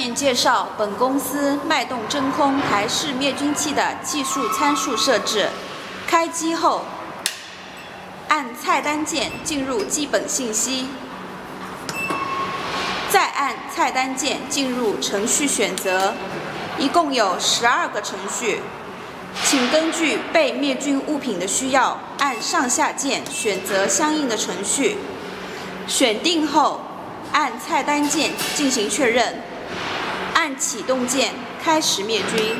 面介绍本公司脉动真空台式灭菌器的技术参数设置。开机后，按菜单键进入基本信息，再按菜单键进入程序选择，一共有十二个程序，请根据被灭菌物品的需要，按上下键选择相应的程序。选定后，按菜单键进行确认，按启动键开始灭菌。